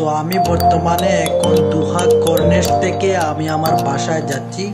So আমি বর্তমানে এখন দুহাগ কর্নেস থেকে আমি আমার বাসায় যাচ্ছি।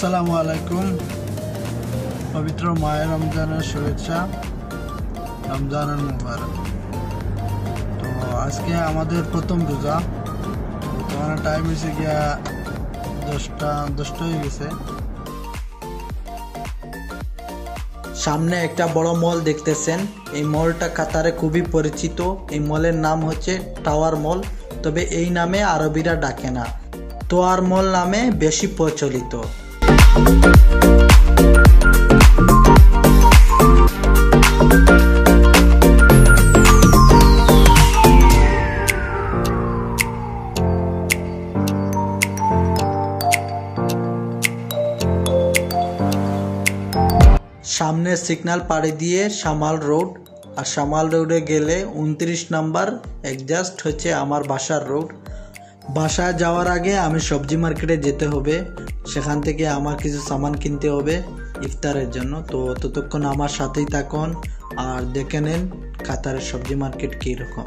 আসসালামু আলাইকুম। পবিত্র মায়ের রমজানের শুভেচ্ছা রমজানের মুবারক। তো আজকে আমাদের প্রথম রোজা। বর্তমানে টাইম হয়েছে গিয়া দশটা দশটা হয়ে গেছে। সামনে একটা বড় মল দেখতেছেন। এই মলটা কাতারে খুবই পরিচিত। এই মলের নাম হচ্ছে টাওয়ার মল। তবে এই নামে আরবিরা ডাকে না। তোয়ার মল নামে বেশি প্রচলিত। সামনে সিগন্যাল পাড়ি দিয়ে সামাল রোড, আর সামাল রোডে গেলে উনত্রিশ নাম্বার একজাস্ট হচ্ছে আমার বাসার রোড। বাসায় যাওয়ার আগে আমি সবজি মার্কেটে যেতে হবে। সেখান থেকে আমার কিছু সামান কিনতে হবে ইফতারের জন্য। তো ততক্ষণ আমার সাথেই থাকুন আর দেখে নেন কাতারের সবজি মার্কেট কীরকম।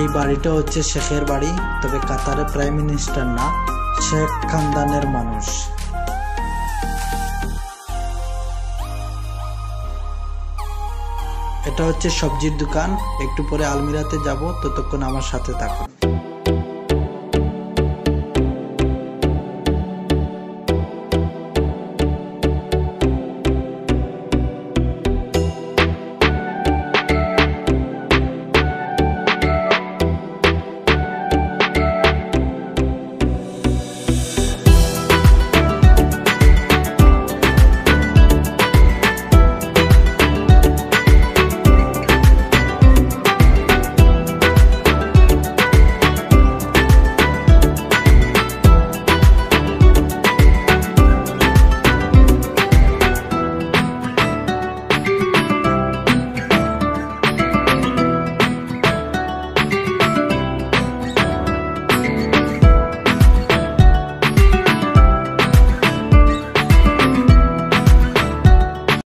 এই বাড়িটা হচ্ছে শেখের বাড়ি, তবে কাতারের প্রাইম মিনিস্টার না, শেখ খানদানের মানুষ। এটা হচ্ছে সবজির দোকান, একটু পরে আলমিরাতে যাব, ততক্ষণ আমার সাথে থাকুন।